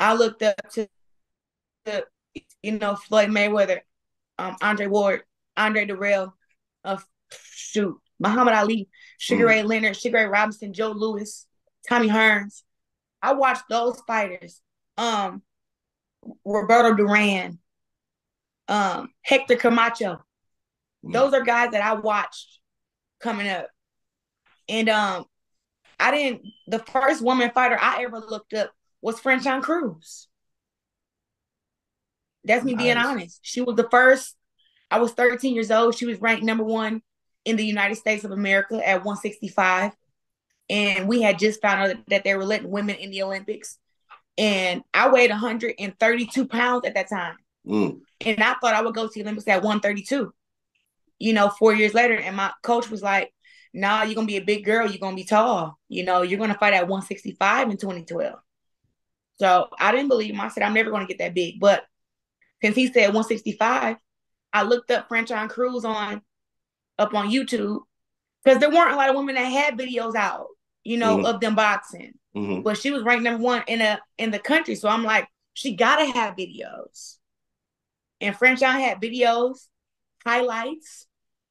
I looked up to, to you know, Floyd Mayweather, um, Andre Ward, Andre Dirrell, uh, shoot, Muhammad Ali, Sugar mm. Ray Leonard, Sugar Ray Robinson, Joe Louis, Tommy Hearns. I watched those fighters. Um, Roberto Duran, um, Hector Camacho. Mm. Those are guys that I watched coming up. And um, I didn't the first woman fighter I ever looked up was Franchon Crews. That's me nice. being honest. She was the first. I was 13 years old. She was ranked number one in the United States of America at 165. And we had just found out that they were letting women in the Olympics. And I weighed 132 pounds at that time. Mm. And I thought I would go to the Olympics at 132, you know, four years later. And my coach was like, nah, you're going to be a big girl. You're going to be tall. You know, you're going to fight at 165 in 2012. So I didn't believe him. I said, I'm never going to get that big. But since he said 165, I looked up Franchon Crews on up on YouTube because there weren't a lot of women that had videos out, you know, mm-hmm. of them boxing. Mm-hmm. But she was ranked number one in a in the country. So I'm like, she gotta have videos. And Franchon had videos, highlights.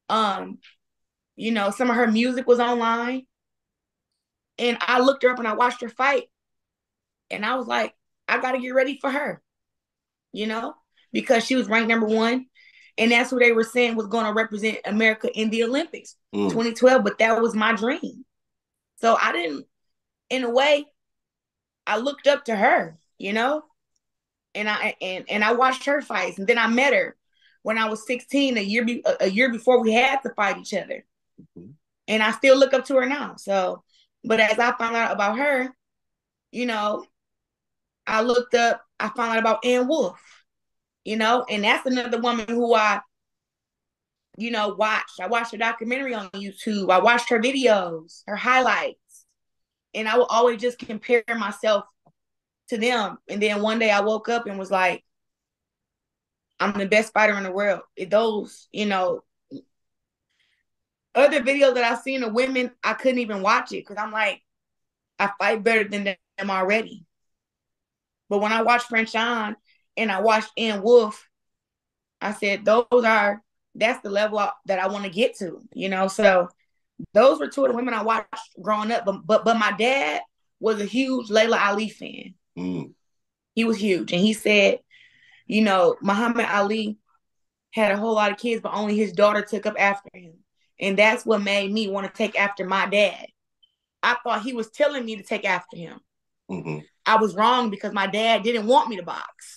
Um, you know, some of her music was online. And I looked her up and I watched her fight. And I was like, I gotta get ready for her. You know, because she was ranked number one and that's who they were saying was going to represent America in the Olympics mm. 2012. But that was my dream. So I didn't, in a way, I looked up to her, you know, and I and and I watched her fights, and then I met her when I was 16, a year be, a year before we had to fight each other, mm-hmm. and I still look up to her now. So, but as I found out about her, you know, I looked up, I found out about Ann Wolfe you know, and that's another woman who I, you know, watched. I watched her documentary on YouTube. I watched her videos, her highlights, and I will always just compare myself to them. And then one day I woke up and was like, I'm the best fighter in the world. Those, you know, other videos that I've seen of women, I couldn't even watch it because I'm like, I fight better than them already. But when I watched French Franchon and I watched Ann Wolfe, I said, those are that's the level that I want to get to, you know. So those were two of the women I watched growing up. But but but my dad was a huge Laila Ali fan. Mm. He was huge, and he said, you know, Muhammad Ali had a whole lot of kids, but only his daughter took up after him, and that's what made me want to take after my dad. I thought he was telling me to take after him. Mm-hmm. I was wrong because my dad didn't want me to box